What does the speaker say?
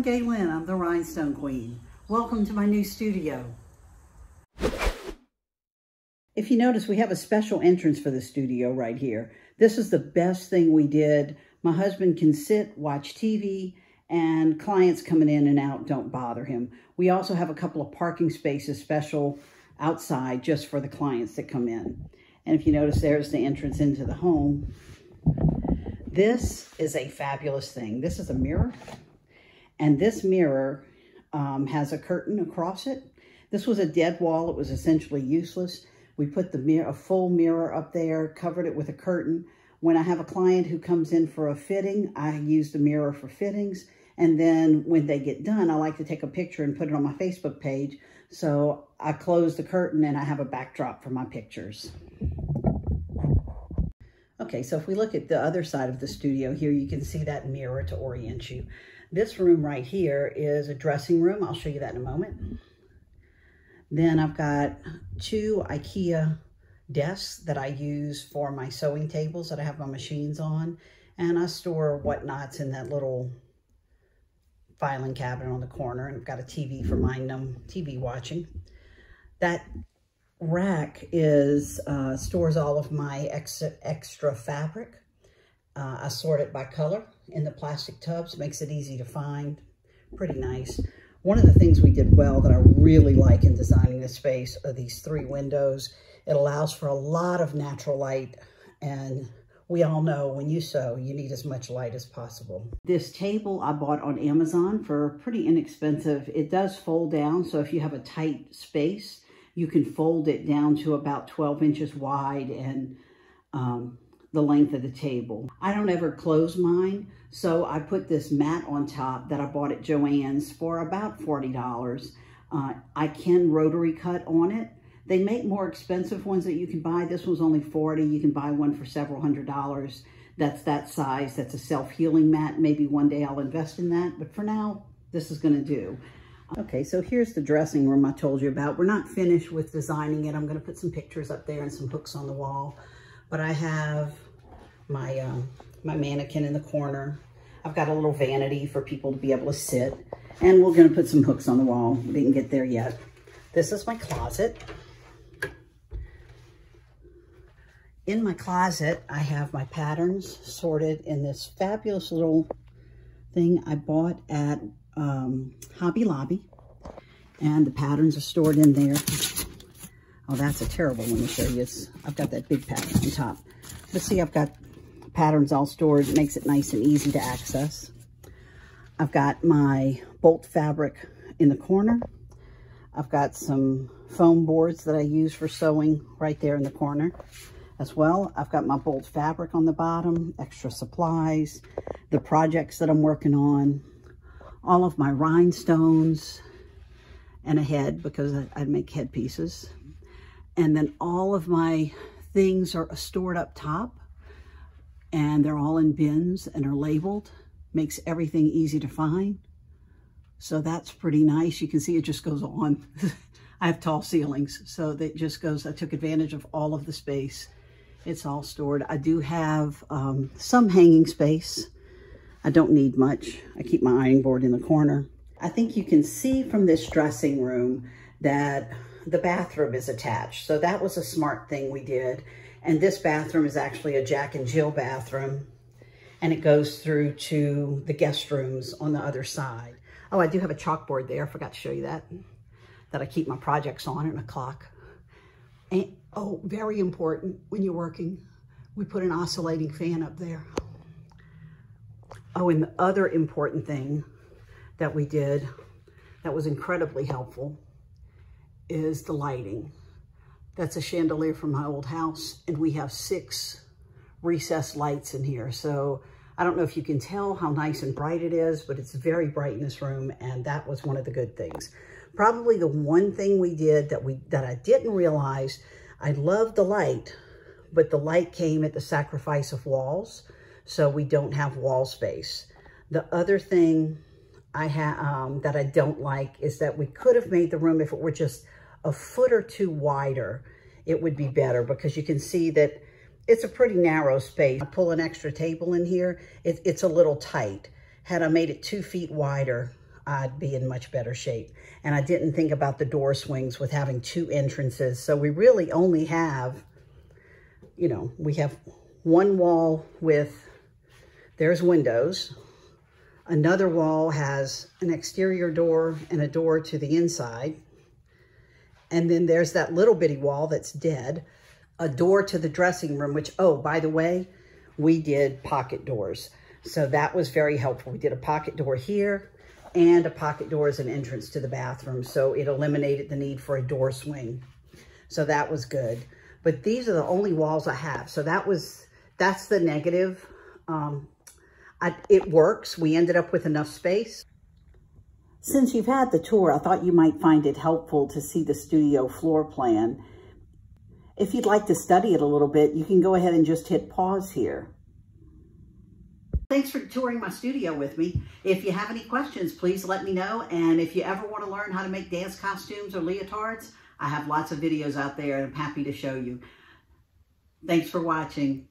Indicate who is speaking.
Speaker 1: I'm Gay Lynn. I'm the Rhinestone Queen. Welcome to my new studio. If you notice, we have a special entrance for the studio right here. This is the best thing we did. My husband can sit, watch TV, and clients coming in and out don't bother him. We also have a couple of parking spaces special outside just for the clients that come in. And if you notice, there's the entrance into the home. This is a fabulous thing. This is a mirror. And this mirror um, has a curtain across it. This was a dead wall. It was essentially useless. We put the mirror, a full mirror up there, covered it with a curtain. When I have a client who comes in for a fitting, I use the mirror for fittings. And then when they get done, I like to take a picture and put it on my Facebook page. So I close the curtain and I have a backdrop for my pictures. Okay, so if we look at the other side of the studio here, you can see that mirror to orient you. This room right here is a dressing room. I'll show you that in a moment. Then I've got two Ikea desks that I use for my sewing tables that I have my machines on. And I store whatnots in that little filing cabinet on the corner. And I've got a TV for my TV watching. That rack is uh, stores all of my extra, extra fabric. Uh, I sort it by color in the plastic tubs, makes it easy to find, pretty nice. One of the things we did well that I really like in designing this space are these three windows. It allows for a lot of natural light and we all know when you sew, you need as much light as possible. This table I bought on Amazon for pretty inexpensive. It does fold down, so if you have a tight space, you can fold it down to about 12 inches wide and um, the length of the table. I don't ever close mine, so I put this mat on top that I bought at Joann's for about $40. Uh, I can rotary cut on it. They make more expensive ones that you can buy. This one's only 40. You can buy one for several hundred dollars. That's that size. That's a self-healing mat. Maybe one day I'll invest in that. But for now, this is going to do. Okay, so here's the dressing room I told you about. We're not finished with designing it. I'm going to put some pictures up there and some hooks on the wall. But I have my, uh, my mannequin in the corner. I've got a little vanity for people to be able to sit. And we're going to put some hooks on the wall. We didn't get there yet. This is my closet. In my closet, I have my patterns sorted in this fabulous little thing I bought at um, Hobby Lobby. And the patterns are stored in there. Oh, that's a terrible one to show you. It's, I've got that big pattern on top. But see, I've got patterns all stored. It makes it nice and easy to access. I've got my bolt fabric in the corner. I've got some foam boards that I use for sewing right there in the corner as well. I've got my bolt fabric on the bottom, extra supplies, the projects that I'm working on, all of my rhinestones and a head because I, I make head pieces. And then all of my things are stored up top and they're all in bins and are labeled. Makes everything easy to find. So that's pretty nice. You can see it just goes on. I have tall ceilings, so that just goes, I took advantage of all of the space. It's all stored. I do have um, some hanging space I don't need much. I keep my ironing board in the corner. I think you can see from this dressing room that the bathroom is attached. So that was a smart thing we did. And this bathroom is actually a Jack and Jill bathroom. And it goes through to the guest rooms on the other side. Oh, I do have a chalkboard there. I forgot to show you that. That I keep my projects on and a clock. And, oh, very important when you're working. We put an oscillating fan up there. Oh, and the other important thing that we did that was incredibly helpful is the lighting. That's a chandelier from my old house, and we have six recessed lights in here. So I don't know if you can tell how nice and bright it is, but it's very bright in this room, and that was one of the good things. Probably the one thing we did that we that I didn't realize, I love the light, but the light came at the sacrifice of walls so we don't have wall space. The other thing I have um, that I don't like is that we could have made the room, if it were just a foot or two wider, it would be better because you can see that it's a pretty narrow space. I pull an extra table in here, it, it's a little tight. Had I made it two feet wider, I'd be in much better shape. And I didn't think about the door swings with having two entrances. So we really only have, you know, we have one wall with, there's windows. Another wall has an exterior door and a door to the inside. And then there's that little bitty wall that's dead. A door to the dressing room, which, oh, by the way, we did pocket doors. So that was very helpful. We did a pocket door here and a pocket door as an entrance to the bathroom. So it eliminated the need for a door swing. So that was good. But these are the only walls I have. So that was, that's the negative. Um, I, it works. We ended up with enough space. Since you've had the tour, I thought you might find it helpful to see the studio floor plan. If you'd like to study it a little bit, you can go ahead and just hit pause here. Thanks for touring my studio with me. If you have any questions, please let me know. And if you ever want to learn how to make dance costumes or leotards, I have lots of videos out there and I'm happy to show you. Thanks for watching.